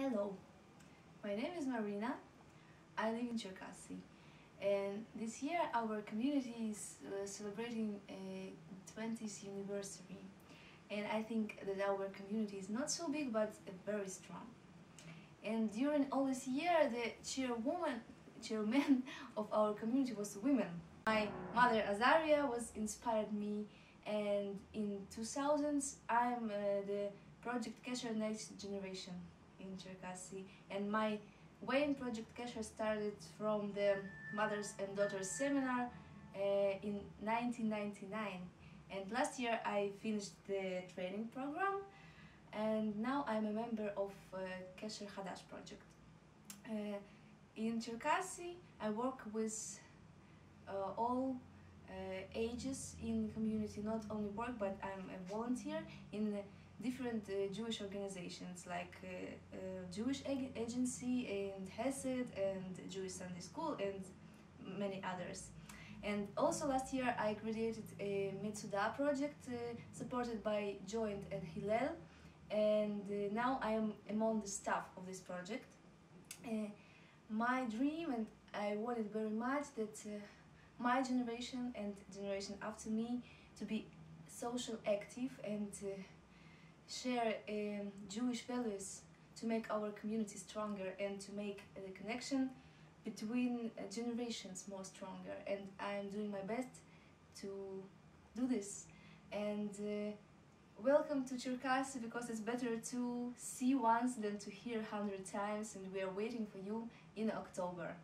Hello, my name is Marina. I live in Cherkasy, and this year our community is uh, celebrating a 20th anniversary. And I think that our community is not so big but very strong. And during all this year, the chairwoman, chairman of our community was women. My mother Azaria was inspired me, and in 2000s I'm uh, the Project Kesher next generation in Cherkasy, and my Wayne Project Kesher started from the mothers and daughters seminar uh, in 1999. And last year I finished the training program, and now I'm a member of uh, Kesher Hadash project. Uh, in Cherkasy, I work with uh, all uh, ages in community, not only work, but I'm a volunteer in different uh, Jewish organizations like uh, uh, Jewish Ag- Agency and Hesed and Jewish Sunday School and many others. And also last year I created a Metsuda project uh, supported by Joint and Hillel, and uh, now I am among the staff of this project. Uh, my dream, and I wanted very much that my generation and generation after me to be social active and share um, Jewish values to make our community stronger and to make uh, the connection between uh, generations more stronger. And I'm doing my best to do this. And uh, welcome to Cherkasy because it's better to see once than to hear hundred times. And we are waiting for you in October.